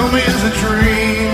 Tell me it's a dream.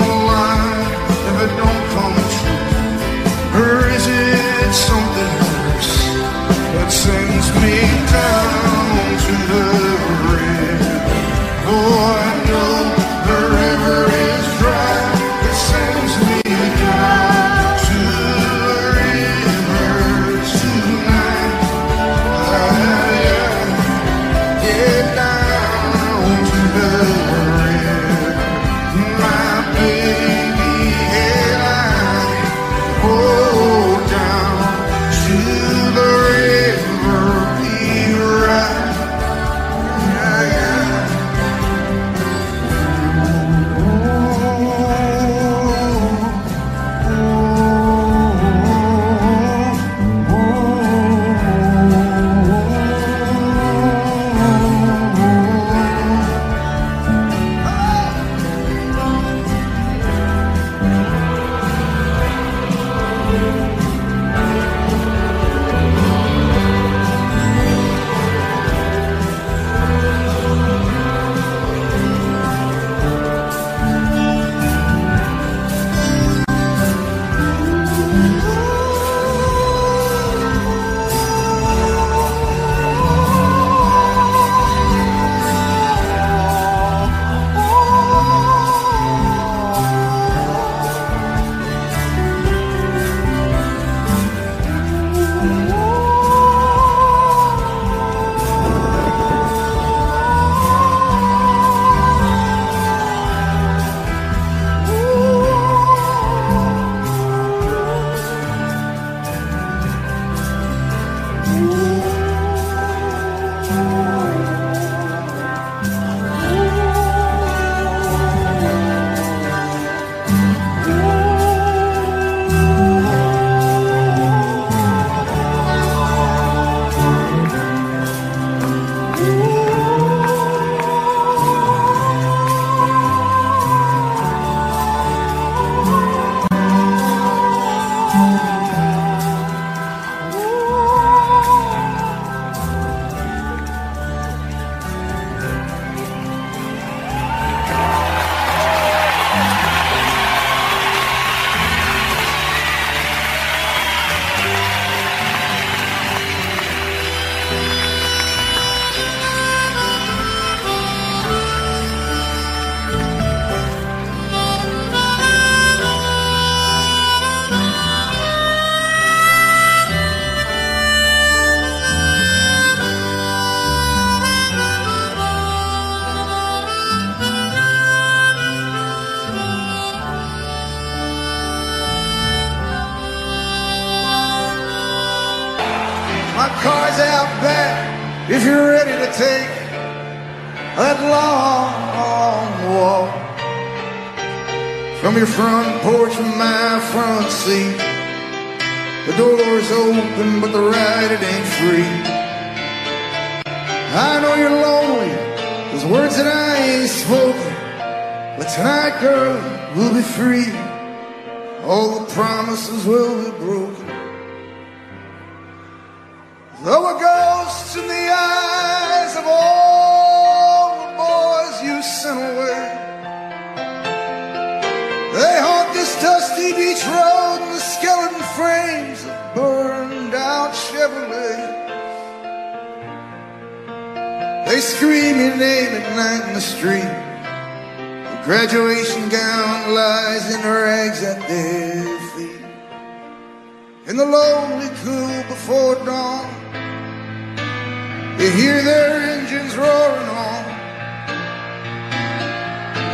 scream your name at night in the street. Your graduation gown lies in rags at their feet. In the lonely cool before dawn, you hear their engines roaring on.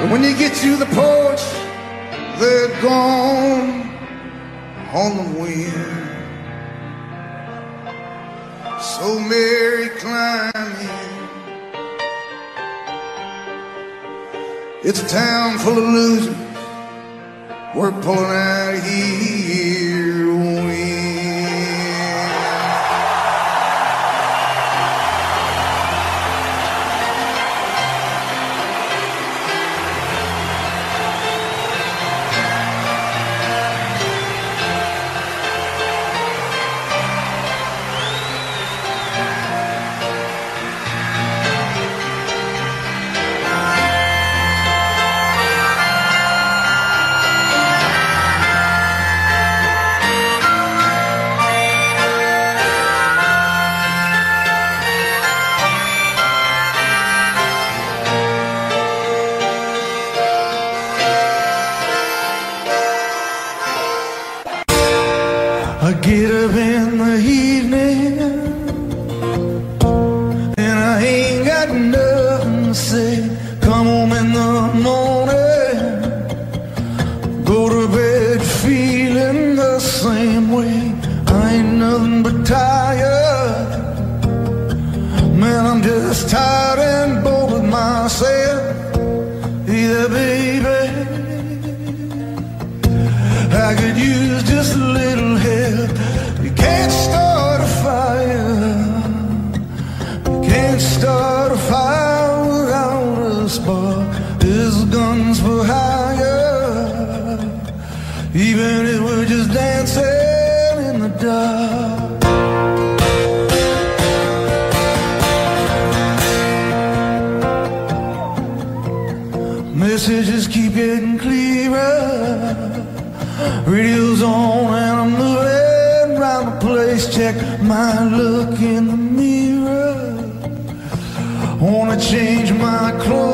And when you get to the porch, they're gone on the wind. So Mary, climbing. It's a town full of losers. We're pulling out of here. go to bed feeling the same way. I ain't nothing but tired. Man, I'm just tired and bored. my look in the mirror. Wanna change my clothes.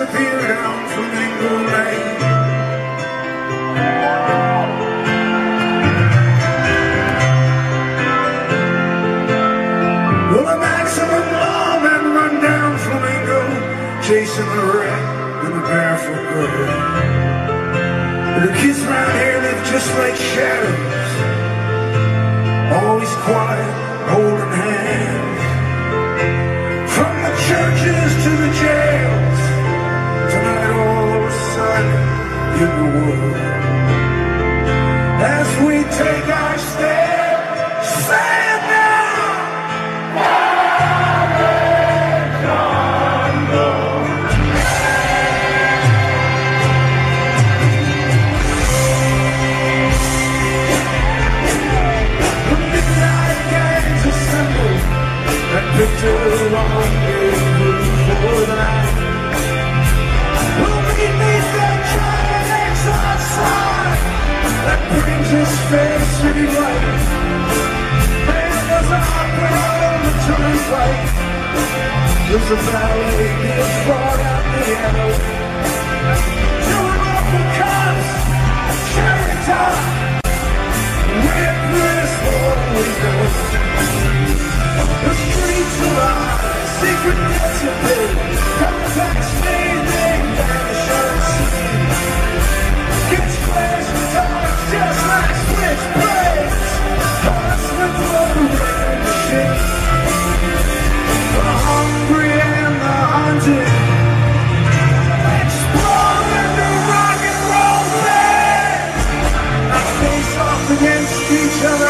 And each other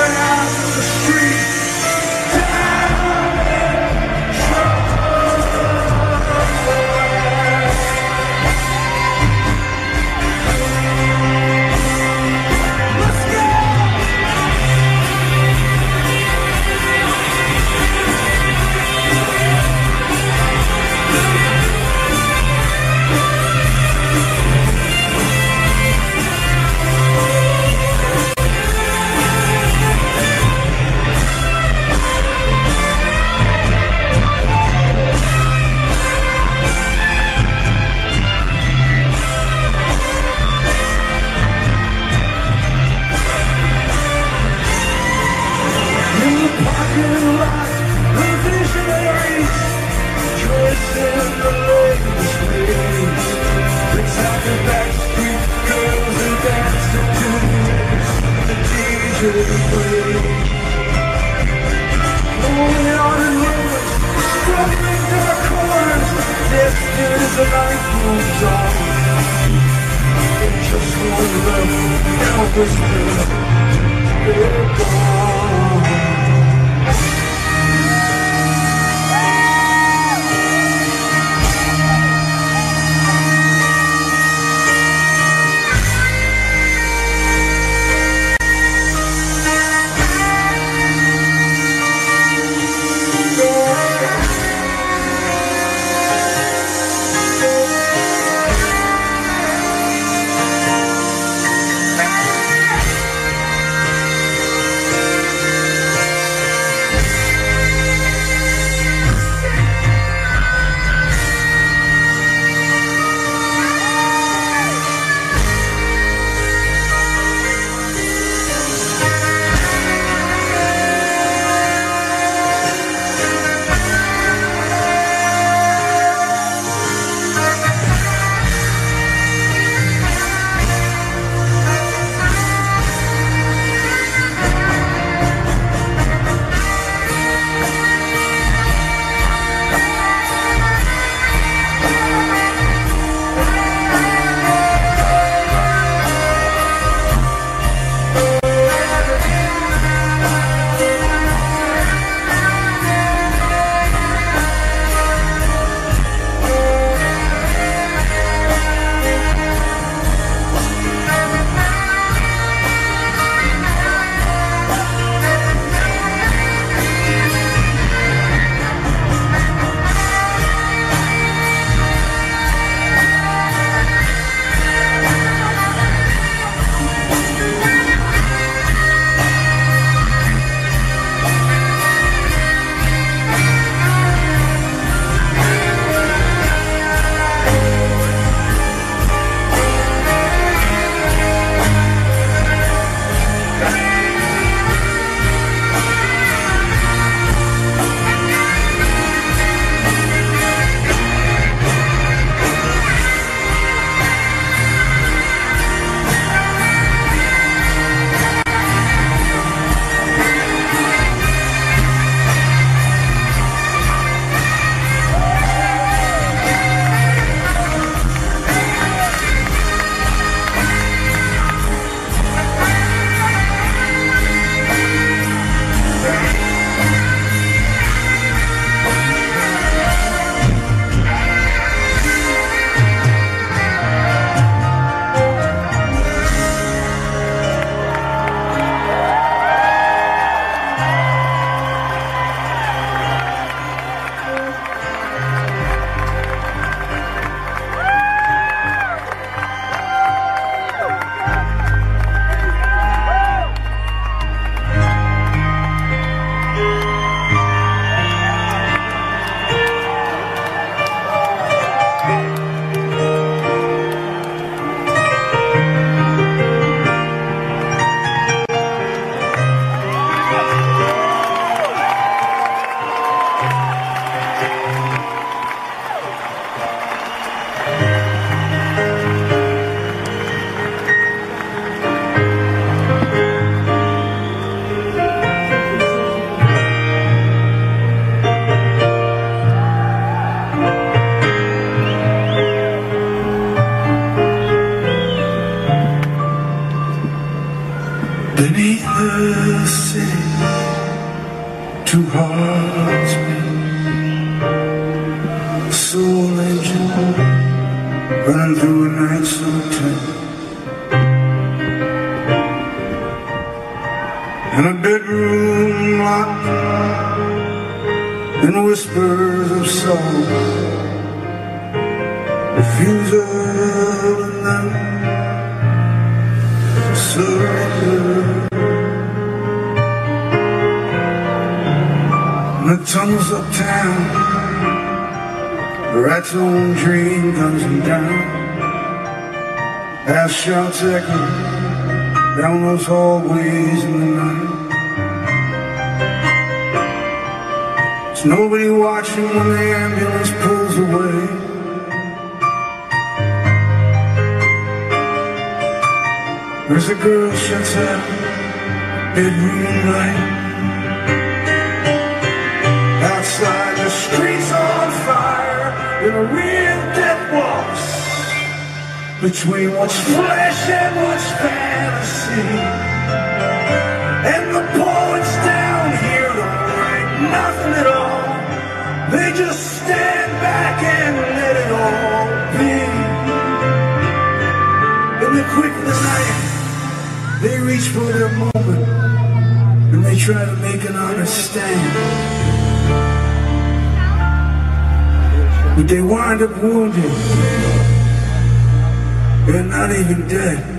the tunnels of town The rat's own dream comes him down. Half shots echo Down those hallways in the night. There's nobody watching when the ambulance pulls away. There's a girl shuts out Bedroom light. in a real death walks between what's flesh and what's fantasy. And the poets down here don't write nothing at all. They just stand back and let it all be. In the quick of the night, they reach for their moment and they try to make an honest stand. But they wind up wounded. They're not even dead.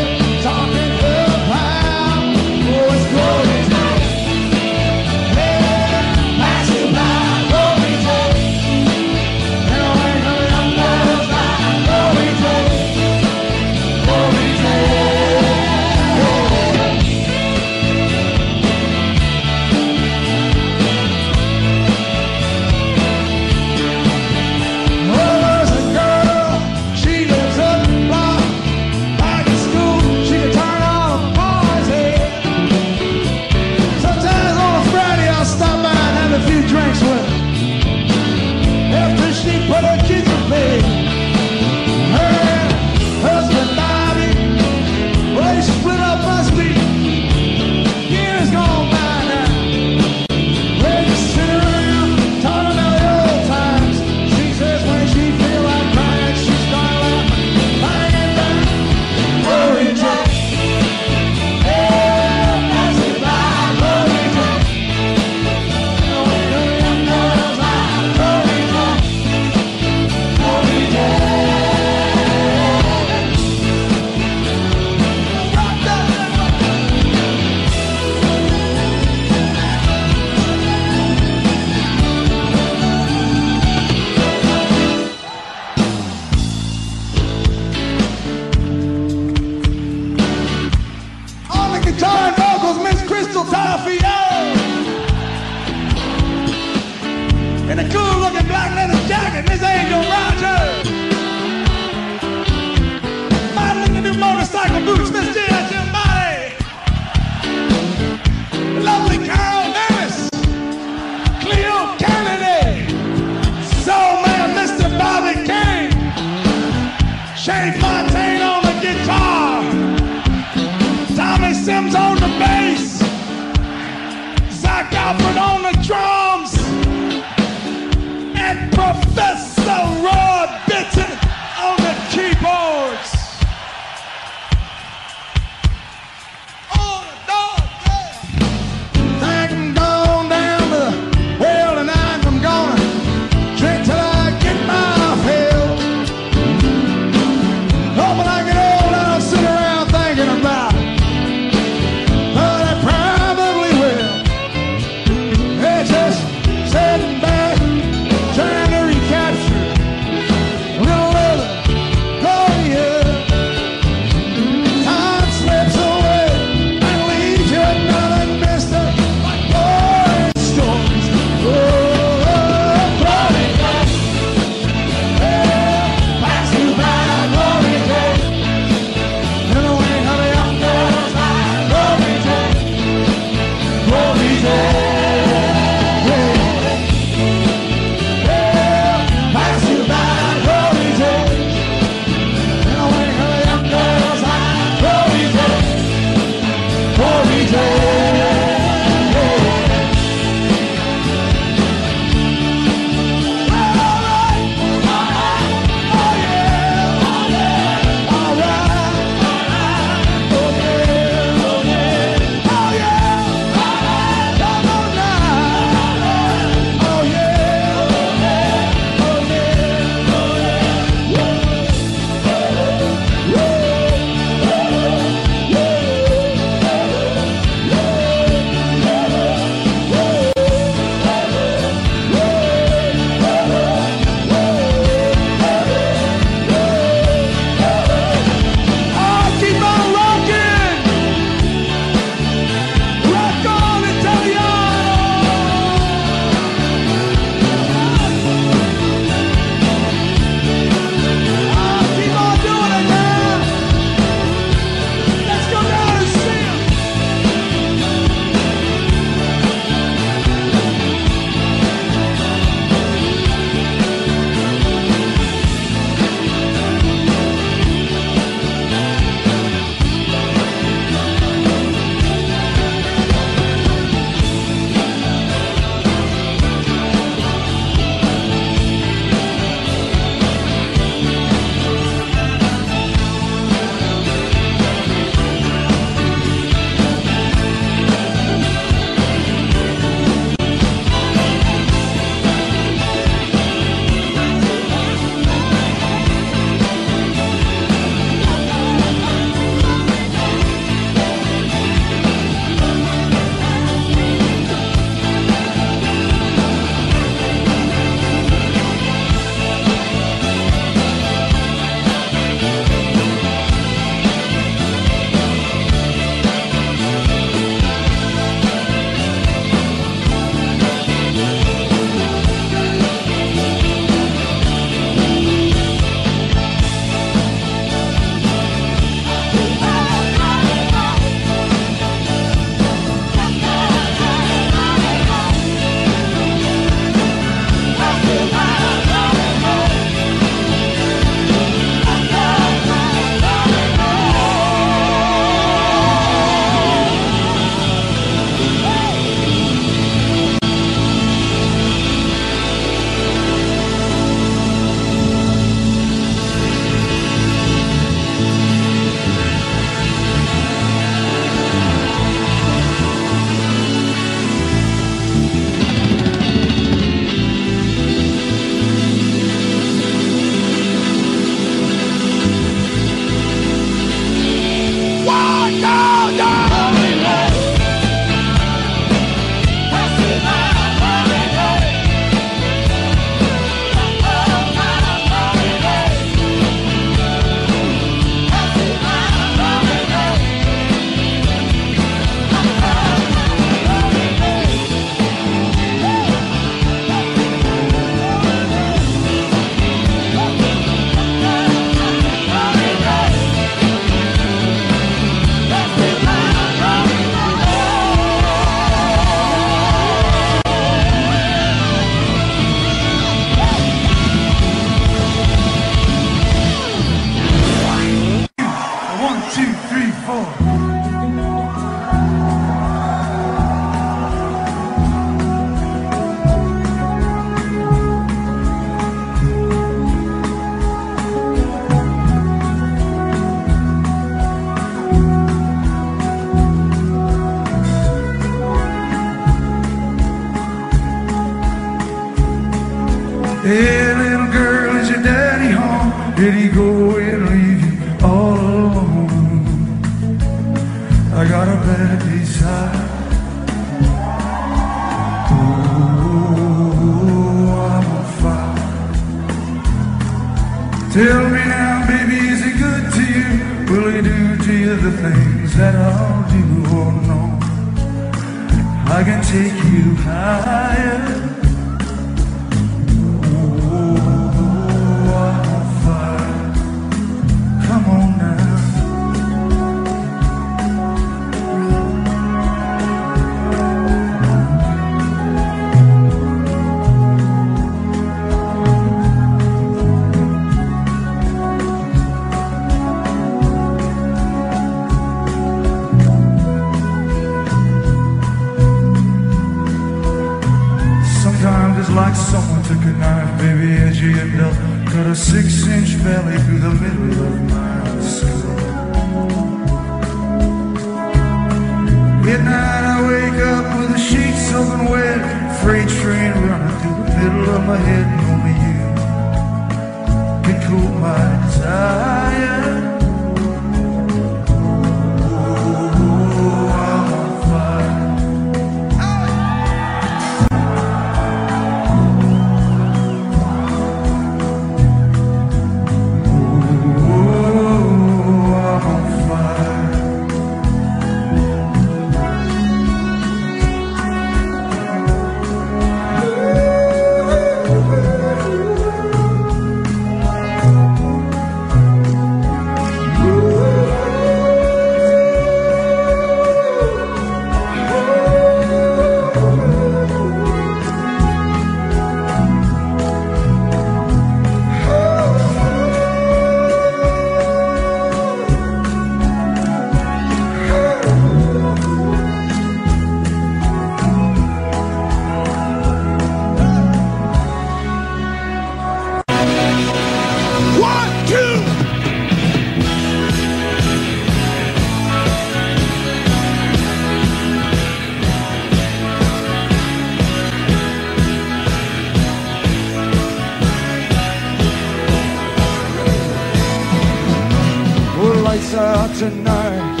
tonight.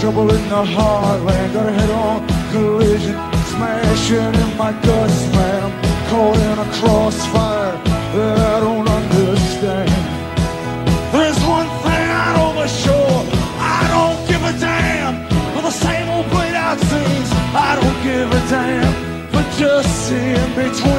Trouble in the heartland, got a head-on collision, smashing in my guts, man. I'm caught in a crossfire that I don't understand. There's one thing I don't assure, I don't give a damn for the same old played-out scenes. I don't give a damn for just seeing between.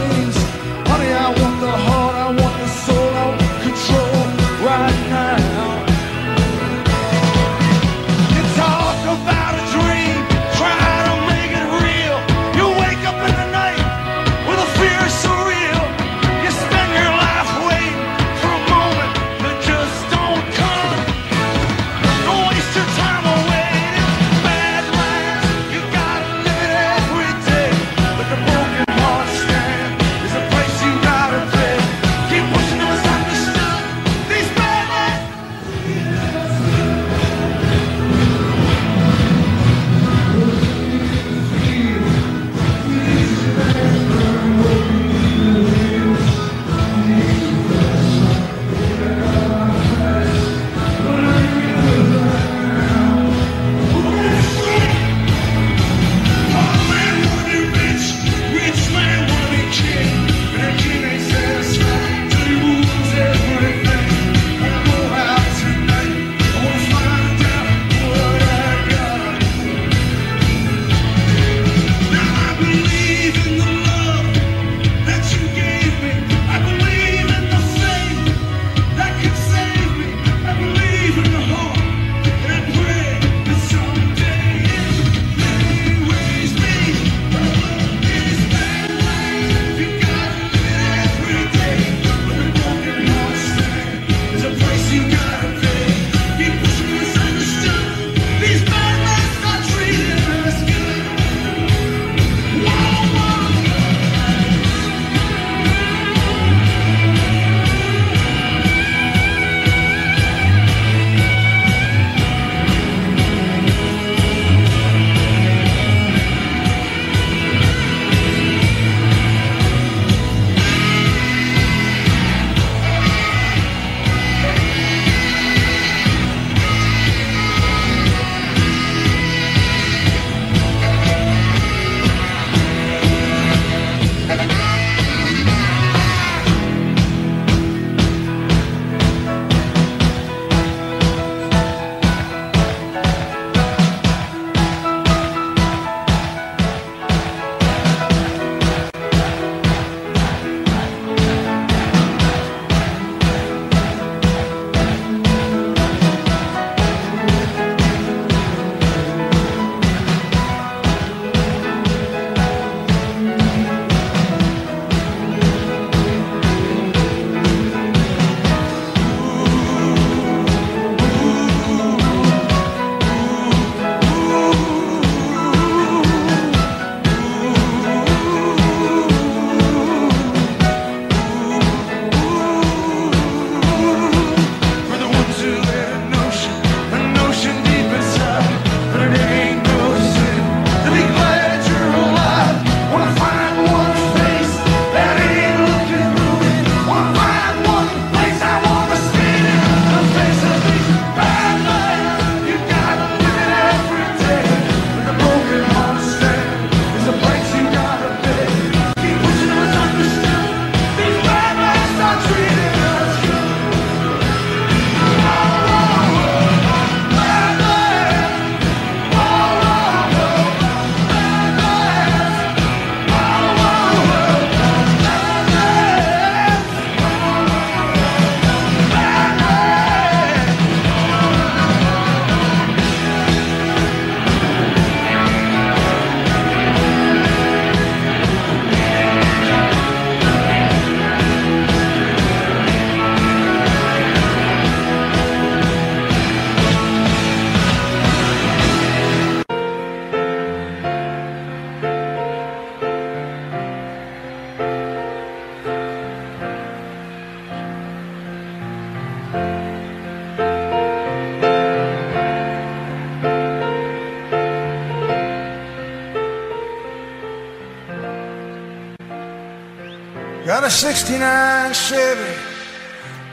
69 Chevy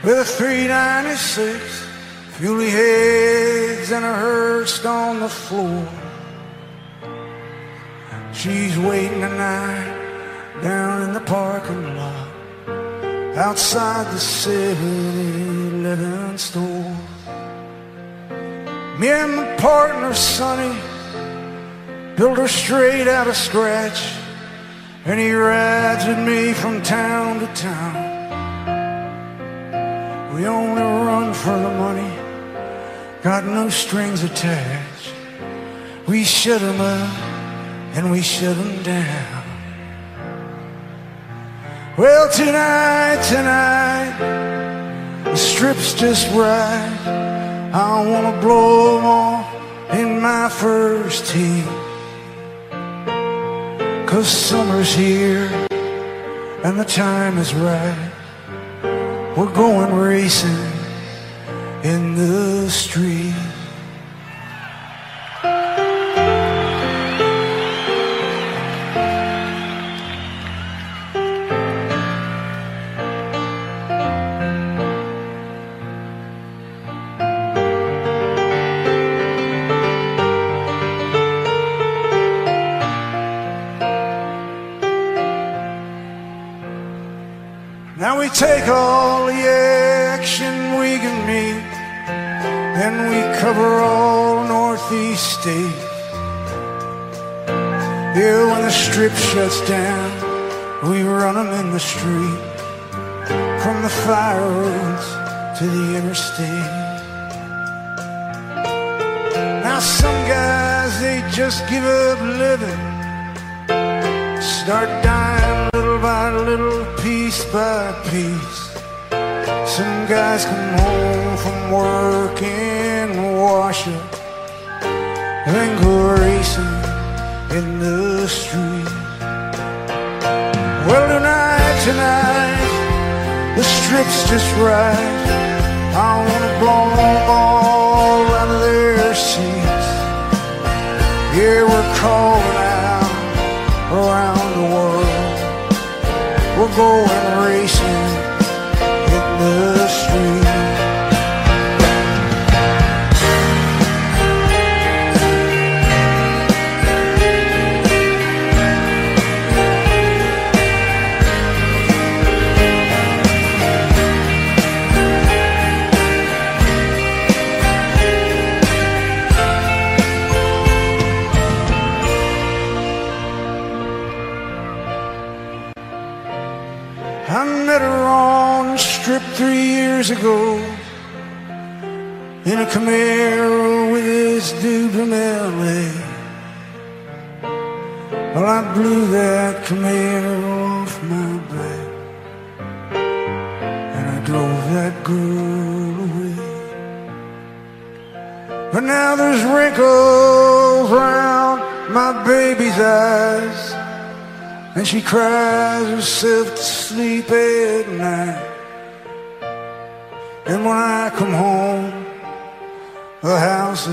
with a 396, Fuelie heads and a Hurst on the floor. She's waiting tonight down in the parking lot outside the 7-Eleven store. Me and my partner Sonny built her straight out of scratch, and he rides with me from town to town. We only run for the money, got no strings attached. We shut 'em up and we shut 'em down. Well, tonight, tonight, the strip's just right. I wanna blow 'em all in my first heat. Cause summer's here and the time is right. We're going racing in the street. Take all the action we can meet, and we cover all northeast state. Yeah, when the strip shuts down, we run 'em in the street, from the fire roads to the interstate. Now some guys, they just give up living, start dying by little, piece by piece. Some guys come home from work and wash up, then go racing in the street. Well, tonight, tonight, the strip's just right. I wanna blow 'em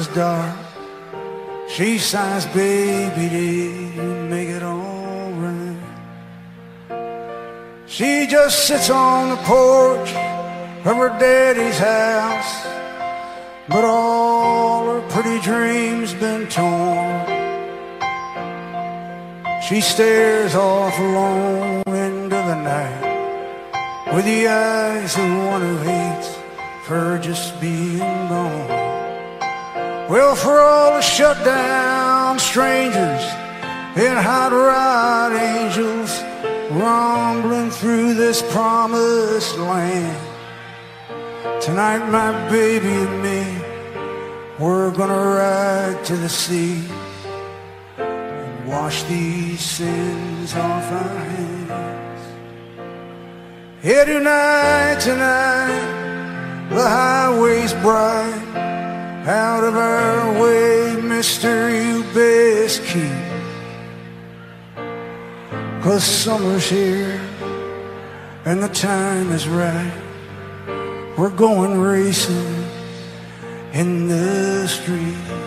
is dark. She sighs, baby, did you make it all right? She just sits on the porch of her daddy's house. But all her pretty dreams been torn. She stares off alone into the night with the eyes of one who hates for just being born. Well, for all the shut down strangers and hot rod angels rumbling through this promised land, tonight my baby and me, we're gonna ride to the sea and wash these sins off our hands. Here tonight, tonight, the highway's bright. Out of our way, mister, you best keep. Cause summer's here and the time is right. We're going racing in the street.